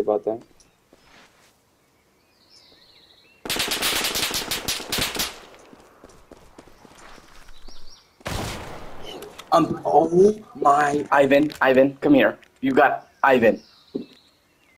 about that. Um. Oh my, Ivan, Ivan, come here. You got Ivan.